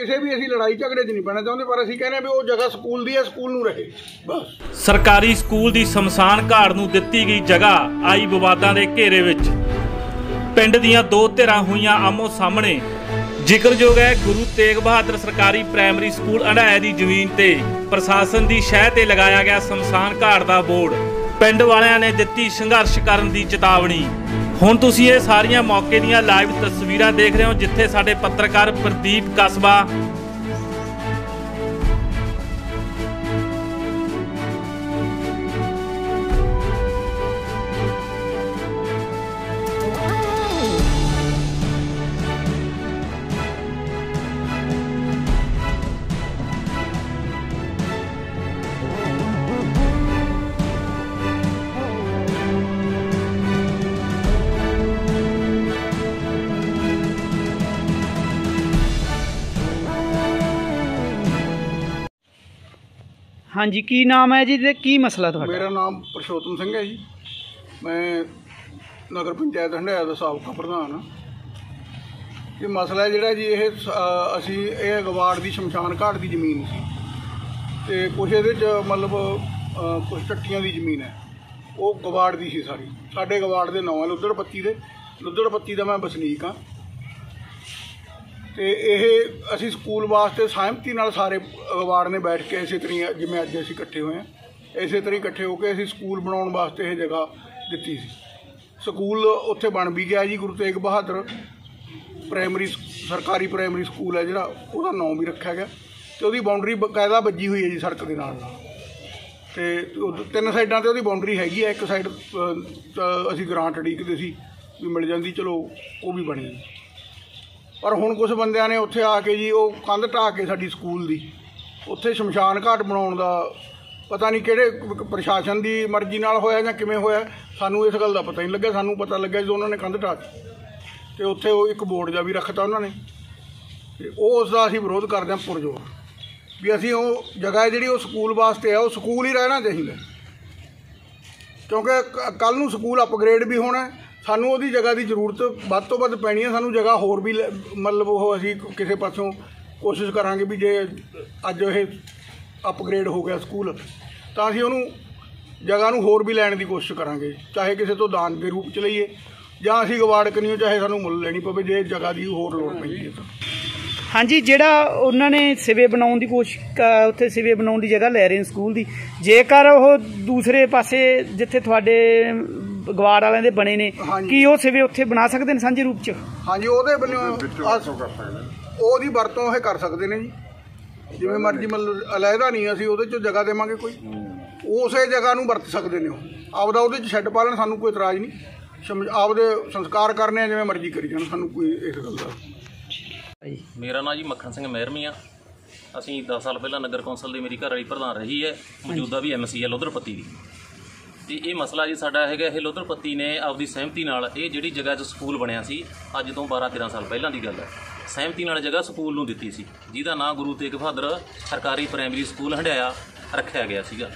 ਕਿਸੇ ਵੀ ਅਸੀਂ ਲੜਾਈ ਝਗੜੇ 'ਚ ਨਹੀਂ ਪੈਣਾ ਚਾਹੁੰਦੇ, ਪਰ ਅਸੀਂ ਕਹਿੰਦੇ ਵੀ ਉਹ ਜਗ੍ਹਾ ਸਕੂਲ ਦੀ ਹੈ, ਸਕੂਲ ਨੂੰ ਰਹੇ। ਬਸ। ਸਰਕਾਰੀ ਸਕੂਲ ਦੀ ਸ਼ਮਸ਼ਾਨ ਘਾਟ ਨੂੰ ਦਿੱਤੀ ਗਈ ਜਗ੍ਹਾ ਆਈ ਵਿਵਾਦਾਂ ਦੇ ਘੇਰੇ ਵਿੱਚ। ਪਿੰਡ ਦੀਆਂ ਦੋ ਧਿਰਾਂ ਹੋਈਆਂ ਆਮੋ ਸਾਹਮਣੇ। ਜ਼ਿਕਰਯੋਗ ਹੈ, ਗੁਰੂ ਤੇਗ ਬਹਾਦਰ ਸਰਕਾਰੀ ਪ੍ਰਾਇਮਰੀ ਸਕੂਲ ਅੜਾਇਆ ਦੀ ਜ਼ਮੀਨ ਤੇ ਪ੍ਰਸ਼ਾਸਨ ਦੀ ਸ਼ਹਿ ਤੇ ਲਗਾਇਆ ਗਿਆ ਸ਼ਮਸ਼ਾਨ ਘਾਟ ਦਾ ਬੋਰਡ। ਪਿੰਡ ਵਾਲਿਆਂ ਨੇ ਦਿੱਤੀ ਸੰਘਰਸ਼ ਕਰਨ ਦੀ ਚੇਤਾਵਨੀ। ਹੁਣ ਤੁਸੀਂ ਇਹ ਸਾਰੀਆਂ ਮੌਕੇ ਦੀਆਂ ਲਾਈਵ ਤਸਵੀਰਾਂ ਦੇਖ ਰਹੇ ਹੋ, ਜਿੱਥੇ ਸਾਡੇ ਪੱਤਰਕਾਰ ਪ੍ਰਦੀਪ ਕਸਬਾ ਹਾਂਜੀ ਕੀ ਨਾਮ ਹੈ ਜੀ ਤੇ ਕੀ ਮਸਲਾ ਤੁਹਾਡਾ? ਮੇਰਾ ਨਾਮ ਪਰਸ਼ੋਤਮ ਸਿੰਘ ਹੈ ਜੀ। ਮੈਂ ਨਗਰ ਪੰਚਾਇਤ ਹੰਡਿਆ ਦਾ ਸਾਬਕਾ ਪ੍ਰਧਾਨ ਹਾਂ। ਇਹ ਮਸਲਾ ਜਿਹੜਾ ਜੀ ਇਹ ਸ- ਅ, ਅਸੀਂ ਇਹ ਗਵਾੜ ਦੀ ਸ਼ਮਸ਼ਾਨ ਘਾਟ ਦੀ ਜ਼ਮੀਨ ਸੀ। ਤੇ ਕੁਛ ਇਹਦੇ ਚ ਮਤਲਬ ਅ, ਕੁਛ ਟੱਟੀਆਂ ਦੀ ਜ਼ਮੀਨ ਹੈ। ਉਹ ਗਵਾੜ ਦੀ ਸੀ ਸਾਰੀ। ਸਾਡੇ ਗਵਾੜ ਦੇ ਨਾਂ ਹੈ ਲੁੱਧੜ ਪੱਤੀ ਦੇ। ਲੁੱਦੜ ਪੱਤੀ ਦਾ ਮੈਂ ਵਸਨੀਕ ਹਾਂ। ਤੇ ਇਹ ਅਸੀਂ ਸਕੂਲ ਵਾਸਤੇ ਸਹਿਮਤੀ ਨਾਲ ਸਾਰੇ ਅਵਾਰਡ ਨੇ ਬੈਠ ਕੇ ਇਸੇ ਤਰੀਕੇ ਜਿਵੇਂ ਅੱਜ ਅਸੀਂ ਇਕੱਠੇ ਹੋਏ ਹਾਂ ਇਸੇ ਤਰੀਕੇ ਇਕੱਠੇ ਹੋ ਕੇ ਅਸੀਂ ਸਕੂਲ ਬਣਾਉਣ ਵਾਸਤੇ ਇਹ ਜਗ੍ਹਾ ਦਿੱਤੀ ਸੀ। ਸਕੂਲ ਉੱਥੇ ਬਣ ਵੀ ਗਿਆ ਜੀ, ਗੁਰੂ ਤੇਗ ਬਹਾਦਰ। ਪ੍ਰਾਇਮਰੀ ਸ- ਸਰਕਾਰੀ ਪ੍ਰਾਇਮਰੀ ਸਕੂਲ ਹੈ ਜਿਹੜਾ, ਉਹਦਾ ਨਾਮ ਵੀ ਰੱਖਿਆ ਗਿਆ। ਤੇ ਉਹਦੀ ਬਾਉਂਡਰੀ ਬਕਾਇਦਾ ਵੱਜੀ ਹੋਈ ਹੈ ਜੀ ਸੜਕ ਦੇ ਨਾਲ ਨਾਲ। ਤੇ ਉਹ ਤਿੰਨ ਸਾਈਡਾਂ ਤੇ ਉਹਦੀ ਬਾਉਂਡਰੀ ਹੈਗੀ ਹੈ, ਇੱਕ ਸਾਈਡ ਅਸੀਂ ਗ੍ਰਾਂਟ ਅੜੀਕਦੇ ਸੀ ਵੀ ਮਿਲ ਜਾਂਦੀ, ਚਲੋ, ਉਹ ਵੀ ਬਣੀ। ਪਰ ਹੁਣ ਕੁਝ ਬੰਦਿਆਂ ਨੇ ਉੱਥੇ ਆ ਕੇ ਜੀ, ਉਹ ਕੰਧ ਢਾਹ ਕੇ ਸਾਡੀ ਸਕੂਲ ਦੀ। ਉੱਥੇ ਸ਼ਮਸ਼ਾਨ ਘਾਟ ਬਣਾਉਣ ਦਾ ਪਤਾ ਨਹੀਂ ਕਿਹੜੇ ਪ੍ਰਸ਼ਾਸਨ ਦੀ ਮਰਜ਼ੀ ਨਾਲ ਹੋਇਆ ਜਾਂ ਕਿਵੇਂ ਹੋਇਆ, ਸਾਨੂੰ ਇਸ ਗੱਲ ਦਾ ਪਤਾ ਨਹੀਂ ਲੱਗਿਆ। ਸਾਨੂੰ ਪਤਾ ਲੱਗਿਆ ਜਦੋਂ ਉਹਨਾਂ ਨੇ ਕੰਧ ਢਾਹ ਦਿੱਤੀ। ਤੇ ਉੱਥੇ ਉਹ ਇੱਕ ਬੋਰਡ ਜਿਹਾ ਵੀ ਰੱਖਤਾ ਉਹਨਾਂ ਨੇ। ਤੇ ਉਹ ਉਸ ਦਾ ਅਸੀਂ ਵਿਰੋਧ ਕਰਦੇ ਹਾਂ ਪੁਰਜੋਰ। ਵੀ ਅਸੀਂ ਉਹ ਜਗ੍ਹਾ ਜਿਹੜੀ ਉਹ ਸਕੂਲ ਵਾਸਤੇ ਆ, ਉਹ ਸਕੂਲ ਹੀ ਰਹਿਣਾ ਚਾਹੀਦਾ। ਕਿਉਂਕਿ ਕੱਲ ਨੂੰ ਸਕੂਲ ਅਪਗ੍ਰੇਡ ਵੀ ਹੋਣਾ ਸਾਨੂੰ ਉਹਦੀ ਜਗ੍ਹਾ ਦੀ ਜ਼ਰੂਰਤ ਵੱਧ ਤੋਂ ਵੱਧ ਪੈਣੀ ਹੈ ਸਾਨੂੰ ਜਗ੍ਹਾ ਹੋਰ ਵੀ ਲੈ- ਮਤਲਬ ਉਹ ਅਸੀਂ ਕਿਸੇ ਪਾਸੋਂ ਕੋਸ਼ਿਸ਼ ਕਰਾਂਗੇ ਵੀ ਜੇ ਅੱਜ ਇਹ ਅਪਗ੍ਰੇਡ ਹੋ ਗਿਆ ਸਕੂਲ, ਤਾਂ ਅਸੀਂ ਉਹਨੂੰ ਜਗ੍ਹਾ ਨੂੰ ਹੋਰ ਵੀ ਲੈਣ ਦੀ ਕੋਸ਼ਿਸ਼ ਕਰਾਂਗੇ, ਚਾਹੇ ਕਿਸੇ ਤੋਂ ਦਾਨ ਦੇ ਰੂਪ ਚ ਲਈਏ ਜਾਂ ਅਸੀਂ ਗਵਾੜ ਕਰੀਓ ਚਾਹੇ ਸਾਨੂੰ ਮੁੱਲ ਲੈਣੀ ਪਵੇ, ਜੇ ਜਗ੍ਹਾ ਦੀ ਹੋਰ ਲੋੜ ਪੈਂਦੀ ਹੈ ਤਾਂ। ਹਾਂਜੀ, ਜਿਹੜਾ ਉਹਨਾਂ ਨੇ ਸਿਵੇ ਬਣਾਉਣ ਦੀ ਕੋਸ਼ਿਸ਼ ਕ- ਉੱਥੇ ਸਿਵੇ ਬਣਾਉਣ ਦੀ ਜਗ੍ਹਾ ਲੈ ਰਹੇ ਨੇ ਸਕੂਲ ਦੀ, ਜੇਕਰ ਉਹ ਦੂਸਰੇ ਪਾਸੇ ਜਿੱਥੇ ਤੁਹਾਡੇ ਗਵਾਰ ਵਾਲਿਆਂ ਦੇ ਬਣੇ ਨੇ। ਹਾਂਜੀ। ਕੀ ਉਹ ਸਿਵੇ ਉੱਥੇ ਬਣਾ ਸਕਦੇ ਨੇ ਸਾਂਝੇ ਰੂਪ ਚ? ਹਾਂਜੀ ਉਹਦੇ ਵੱਲੋਂ ਉਹਦੀ ਵਰਤੋਂ ਇਹ ਕਰ ਸਕਦੇ ਨੇ ਜੀ। ਜਿਵੇਂ ਮਰਜ਼ੀ ਮਤਲਬ ਅਲੱਗਾ ਨਹੀਂ ਅਸੀਂ ਉਹਦੇ 'ਚ ਜਗ੍ਹਾ ਦੇਵਾਂਗੇ ਕੋਈ। ਉਸੇ ਜਗ੍ਹਾ ਨੂੰ ਵਰਤ ਸਕਦੇ ਨੇ ਉਹ। ਆਪਦਾ ਉਹਦੇ 'ਚ ਸ਼ੈੱਡ ਪਾ ਲੈਣ ਸਾਨੂੰ ਕੋਈ ਇਤਰਾਜ਼ ਨਹੀਂ। ਸ਼ਮ- ਆਪਦੇ ਸੰਸਕਾਰ ਕਰਨੇ ਆ ਜਿਵੇਂ ਮਰਜ਼ੀ ਕਰੀ ਜਾਣ ਸਾਨੂੰ ਕੋਈ ਇਸ ਗੱਲ ਦਾ ਮੇਰਾ ਨਾਮ ਜੀ ਮੱਖਣ ਸਿੰਘ ਮਹਿਰਮੀ ਆ। ਅਸੀਂ 10 ਸਾਲ ਪਹਿਲਾਂ ਨਗਰ ਕੌਂਸਲ ਦੀ ਮੇਰੀ ਘਰ ਵਾਲੀ ਪ੍ਰਧਾਨ ਰਹੀ ਹੈ। ਮੌਜੂਦਾ ਵੀ ਐਮਸੀ ਹੈ ਲੋਧਰਪੱਤੀ ਦੀ। ਤੇ ਇਹ ਮਸਲਾ ਜੀ ਸਾਡਾ ਹੈਗਾ ਇਹ ਲੋਧਰਪੱਤੀ ਨੇ ਆਪਦੀ ਸਹਿਮਤੀ ਨਾਲ ਇਹ ਜਿਹੜੀ ਜਗ੍ਹਾ 'ਚ ਸਕੂਲ ਬਣਿਆ ਸੀ, ਅੱਜ ਤੋਂ 12 13 ਸਾਲ ਪਹਿਲਾਂ ਦੀ ਗੱਲ ਹੈ। ਸਹਿਮਤੀ ਨਾਲ ਜਗ੍ਹਾ ਸਕੂਲ ਨੂੰ ਦਿੱਤੀ ਸੀ, ਜਿਹਦਾ ਨਾਂ ਗੁਰੂ ਤੇਗ ਬਹਾਦਰ ਸਰਕਾਰੀ ਪ੍ਰਾਇਮਰੀ ਸਕੂਲ ਹੰਡਿਆਇਆ ਰੱਖਿਆ ਗਿਆ ਸੀਗਾ।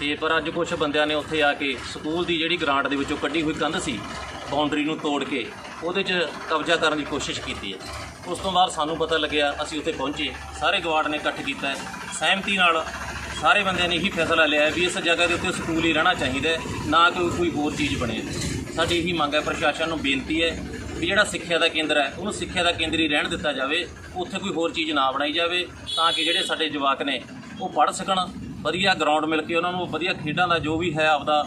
ਤੇ ਪਰ ਅੱਜ ਕੁਝ ਬੰਦਿਆਂ ਨੇ ਉੱਥੇ ਆ ਕੇ ਸਕੂਲ ਦੀ ਜਿਹੜੀ ਗ੍ਰਾਂਟ ਦੇ ਵਿੱਚੋਂ ਕੱਢੀ ਹੋਈ ਕੰਧ ਸੀ ਬਾਉਂਡਰੀ ਨੂੰ ਤੋੜ ਕੇ, ਉਹਦੇ 'ਚ ਕਬਜ਼ਾ ਕਰਨ ਦੀ ਕੋਸ਼ਿਸ਼ ਕੀਤੀ ਹੈ। ਉਸ ਤੋਂ ਬਾਅਦ ਸਾਨੂੰ ਪਤਾ ਲੱਗਿਆ, ਅਸੀਂ ਉੱਥੇ ਪਹੁੰਚੇ, ਸਾਰੇ ਗਵਾਰਡ ਨੇ ਇਕੱਠ ਕੀਤਾ ਸਹਿਮਤੀ ਨਾਲ ਸਾਰੇ ਬੰਦਿਆਂ ਨੇ ਇਹੀ ਫੈਸਲਾ ਲਿਆ ਵੀ ਇਸ ਜਗ੍ਹਾ ਦੇ ਉੱਤੇ ਸਕੂਲ ਹੀ ਰਹਿਣਾ ਚਾਹੀਦਾ ਹੈ ਨਾ ਕਿ ਕੋਈ ਹੋਰ ਚੀਜ਼ ਬਣੇ। ਸਾਡੀ ਇਹੀ ਮੰਗ ਹੈ ਪ੍ਰਸ਼ਾਸਨ ਨੂੰ ਬੇਨਤੀ ਹੈ ਵੀ ਜਿਹੜਾ ਸਿੱਖਿਆ ਦਾ ਕੇਂਦਰ ਹੈ ਉਹਨੂੰ ਸਿੱਖਿਆ ਦਾ ਕੇਂਦਰ ਹੀ ਰਹਿਣ ਦਿੱਤਾ ਜਾਵੇ ਉੱਥੇ ਕੋਈ ਹੋਰ ਚੀਜ਼ ਨਾ ਬਣਾਈ ਜਾਵੇ ਤਾਂ ਕਿ ਜਿਹੜੇ ਸਾਡੇ ਜਵਾਕ ਨੇ ਉਹ ਪੜ੍ਹ ਸਕਣ ਵਧੀਆ ਗਰਾਊਂਡ ਮਿਲ ਕੇ ਉਹਨਾਂ ਨੂੰ ਵਧੀਆ ਖੇਡਾਂ ਦਾ ਜੋ ਵੀ ਹੈ ਆਪਦਾ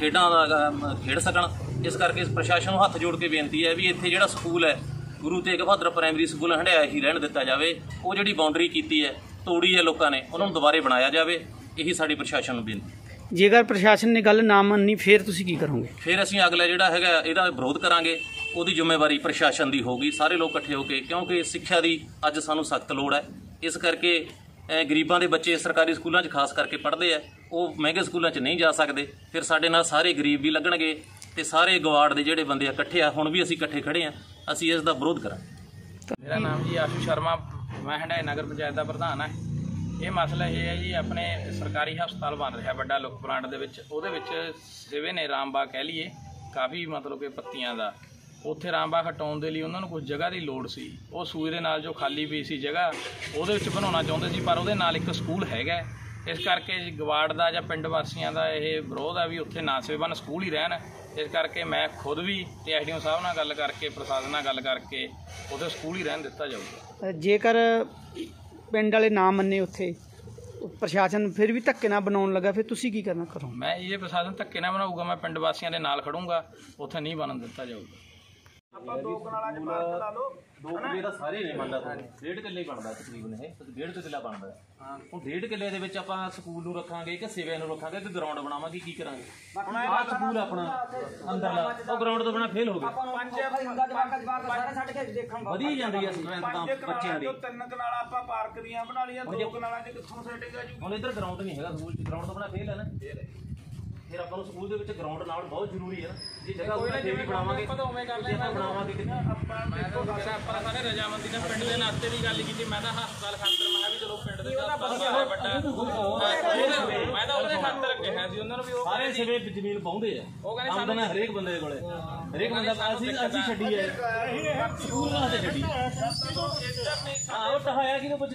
ਖੇਡਾਂ ਦਾ ਅਮ, ਖੇਡ ਸਕਣ। ਇਸ ਕਰਕੇ ਪ੍ਰਸ਼ਾਸਨ ਨੂੰ ਹੱਥ ਜੋੜ ਕੇ ਬੇਨਤੀ ਹੈ ਵੀ ਇੱਥੇ ਜਿਹੜਾ ਸਕੂਲ ਹੈ ਗੁਰੂ ਤੇਗ ਬਹਾਦਰ ਪ੍ਰਾਇਮਰੀ ਸਕੂਲ ਹੰਡਿਆਇਆ ਹੀ ਰਹਿਣ ਦਿੱਤਾ ਜਾਵੇ। ਉਹ ਜਿਹੜੀ ਬਾਉਂਡਰੀ ਕੀਤੀ ਹੈ ਤੋੜੀ ਹੈ ਲੋਕਾਂ ਨੇ ਉਹਨਾਂ ਨੂੰ ਦੁਬਾਰੇ ਬਣਾਇਆ ਜਾਵੇ ਇਹੀ ਸਾਡੀ ਪ੍ਰਸ਼ਾਸਨ ਨੂੰ ਬੇਨਤੀ। ਜੇਕਰ ਪ੍ਰਸ਼ਾਸਨ ਨੇ ਗੱਲ ਨਾ ਮੰਨੀ ਫਿਰ ਤੁਸੀਂ ਕੀ ਕਰੋਗੇ? ਫਿਰ ਅਸੀਂ ਅਗਲਾ ਜਿਹੜਾ ਹੈਗਾ ਇਹਦਾ ਵਿਰੋਧ ਕਰਾਂਗੇ। ਉਹਦੀ ਜ਼ਿੰਮੇਵਾਰੀ ਪ੍ਰਸ਼ਾਸਨ ਦੀ ਹੋਊਗੀ ਸਾਰੇ ਲੋਕ ਇਕੱਠੇ ਹੋ ਕੇ ਕਿਉਂਕਿ ਸਿੱਖਿਆ ਦੀ ਅੱਜ ਸਾਨੂੰ ਸਖਤ ਲੋੜ ਹੈ। ਇਸ ਕਰਕੇ ਗਰੀਬਾਂ ਦੇ ਬੱਚੇ ਸਰਕਾਰੀ ਸਕੂਲਾਂ 'ਚ ਖਾਸ ਕਰਕੇ ਪੜ੍ਹਦੇ ਆ ਉਹ ਮਹਿੰਗੇ ਸਕੂਲਾਂ 'ਚ ਨਹੀਂ ਜਾ ਸਕਦੇ। ਫਿਰ ਸਾਡੇ ਨਾਲ ਸਾਰੇ ਗਰੀਬ ਵੀ ਲੱਗਣਗੇ ਤੇ ਸਾਰੇ ਗਵਾੜ ਦੇ ਜਿਹੜੇ ਬੰਦੇ ਆ ਇਕੱਠੇ ਆ ਹੁਣ ਵੀ ਅਸੀਂ ਇਕੱਠੇ ਖੜੇ ਆ ਅਸੀਂ ਇਸ ਦਾ ਵਿਰੋਧ ਕਰਾਂਗੇ। ਮੇਰਾ ਨਾਮ ਜੀ ਆਸ਼ੂ ਸ਼ਰਮਾ ਮੈਂ ਹੰਡਾਏ ਨਗਰ ਪੰਚਾਇਤ ਦਾ ਪ੍ਰਧਾਨ ਹਾਂ। ਇਹ ਮਸਲਾ ਇਹ ਹੈ ਜੀ, ਆਪਣੇ ਸਰਕਾਰੀ ਹਸਪਤਾਲ ਬਣ ਰਿਹਾ ਵੱਡਾ ਲੁੱਕ ਪਲਾਂਟ ਦੇ ਵਿੱਚ। ਉਹਦੇ ਵਿੱਚ ਸਿਵੇ ਨੇ ਰਾਮਬਾਗ ਕਹਿ ਲਈਏ, ਕਾਫੀ ਮਤਲਬ ਕਿ ਪੱਤੀਆਂ ਦਾ। ਉੱਥੇ ਰਾਮਬਾਗ ਹਟਾਉਣ ਦੇ ਲਈ ਉਹਨਾਂ ਨੂੰ ਕੁਝ ਜਗ੍ਹਾ ਦੀ ਲੋੜ ਸੀ। ਉਹ ਸੂਏ ਦੇ ਨਾਲ ਜੋ ਖਾਲੀ ਪਈ ਸੀ ਜਗ੍ਹਾ, ਉਹਦੇ ਵਿੱਚ ਬਣਾਉਣਾ ਚਾਹੁੰਦੇ ਸੀ, ਪਰ ਉਹਦੇ ਨਾਲ ਇੱਕ ਸਕੂਲ ਹੈਗਾ ਇਸ ਕਰਕੇ ਗਵਾੜ ਦਾ ਜਾਂ ਪਿੰਡ ਵਾਸੀਆਂ ਦਾ ਇਹ ਵਿਰੋਧ ਹੈ ਵੀ ਉੱਥੇ ਨਾ ਸੇਵਨ ਸਕੂਲ ਹੀ ਰਹਿਣ। ਇਸ ਕਰਕੇ ਮੈਂ ਖੁਦ ਵੀ ਤੇ ਐਸਡੀਓ ਸਾਹਿਬ ਨਾਲ ਗੱਲ ਕਰਕੇ ਪ੍ਰਸ਼ਾਸਨ ਨਾਲ ਗੱਲ ਕਰਕੇ ਉਹਦੇ ਸਕੂਲ ਹੀ ਰਹਿਣ ਦਿੱਤਾ ਜਾਊਗਾ। ਜੇਕਰ ਪਿੰਡ ਵਾਲੇ ਨਾ ਮੰਨੇ ਉੱਥੇ ਪ੍ਰਸ਼ਾਸਨ ਫਿਰ ਵੀ ਧੱਕੇ ਨਾਲ ਬਣਾਉਣ ਲੱਗਾ ਫਿਰ ਤੁਸੀਂ ਕੀ ਕਰਨਾ ਕਰੋ ਮੈਂ ਇਹ ਪ੍ਰਸ਼ਾਸਨ ਧੱਕੇ ਨਾ ਬਣਾਊਗਾ ਮੈਂ ਪਿੰਡ ਵਾਸੀਆਂ ਦੇ ਨਾਲ ਖੜੂੰਗਾ ਉੱਥੇ ਨਹੀਂ ਬਣਨ ਦਿੱਤਾ ਜਾਊਗਾ। ਦੋ ਕਿੱਲੇ ਤਾਂ ਸਾਰੇ ਨਹੀਂ ਬਣਦਾ ਤੁਹਾਨੂੰ ਡੇਢ ਕਿੱਲੇ ਹੀ ਬਣਦਾ ਤਕਰੀਬਨ ਇਹ ਤੇ ਡੇਢ ਕੁ ਕਿੱਲਾ ਬਣਦਾ। ਹਾਂ। ਹੁਣ ਡੇਢ ਕਿੱਲੇ ਦੇ ਵਿੱਚ ਆਪਾਂ ਸਕੂਲ ਨੂੰ ਰੱਖਾਂਗੇ ਕਿ ਸਿਵਿਆਂ ਨੂੰ ਰੱਖਾਂਗੇ ਕਿ ਗਰਾਊਂਡ ਬਣਾਵਾਂਗੇ ਕੀ ਕਰਾਂਗੇ? ਹੁਣ ਆਹ ਸਕੂਲ ਆਪਣਾ ਅੰਦਰਲਾ। ਉਹ ਗਰਾਊਂਡ ਤੋਂ ਬਣਾ ਫੇਲ ਹੋ ਗਿਆ। ਵਧੀ ਜਾਂਦੀ ਹੈ ਸਟਰੈਂਥ ਤਾਂ ਬੱਚਿਆਂ ਦੀ। ਤਿੰਨ ਕਨਾਲਾਂ ਆਪਾਂ ਪਾਰਕ ਦੀਆਂ ਬਣਾ ਲਈਆਂ ਦੋ ਕਨਾਲਾਂ 'ਚ ਕਿੱਥੋਂ ਸੈਟਿੰਗ ਆ ਜੂ? ਹੁਣ ਇੱਧਰ ਗਰਾਊਂਡ ਨਹੀਂ ਹੈਗਾ ਸਕੂਲ 'ਚ ਗਰਾਊਂਡ ਤੋਂ ਬਣਾ ਫੇਲ ਹੈ ਨਾ। ਫਿਰ ਆਪਾਂ ਨੂੰ ਸਕੂਲ ਦੇ ਵਿੱਚ ਗਰਾਊਂਡ ਨਾਲ ਬਹੁਤ ਜ਼ਰੂਰੀ ਹੈ ਨਾ ਜੇ ਜਗ੍ਹਾ ਉਹਨੇ ਫੇਰ ਵੀ ਬਣਾਵਾਂਗੇ ਜੇ ਆਪਾਂ ਬਣਾਵਾਂਗੇ ਕਿਤੇ ਮੈਂ ਤਾਂ ਦੱਸਿਆ ਆਪਾਂ ਸਾਰੇ ਰਜਾਮੰਦੀ ਨੇ ਪਿੰਡ ਦੇ ਨਾਤੇ ਦੀ ਗੱਲ ਕੀਤੀ ਮੈਂ ਤਾਂ ਹਸਪਤਾਲ ਖਾਤਰ ਮੈਂ ਵੀ ਚਲੋ ਪਿੰਡ ਦੇ ਹਸਪਤਾਲ ਬਾਰੇ ਵੱਡਾ। ਮੈਂ ਤਾਂ ਉਹਦੇ ਖਾਤਰ ਕਿਹਾ ਸੀ ਉਹਨਾਂ ਨੂੰ ਵੀ ਉਹ ਸਾਰੇ ਸਿਰੇ ਜ਼ਮੀਨ ਪਾਉਂਦੇ ਆ। ਉਹ ਕਹਿੰਦੇ ਹੈ ਹਰੇਕ ਬੰਦੇ ਦੇ ਕੋਲੇ। ਹਰੇਕ ਬੰਦਾ ਅਸੀਂ ਅਸੀਂ ਛੱਡੀ ਹੈ ਸਕੂਲ ਵਾਸਤੇ ਛੱਡੀ। ਹਾਂ ਉਹ ਟਹਾਇਆ ਕਿਹਨੂੰ ਪੁੱਛ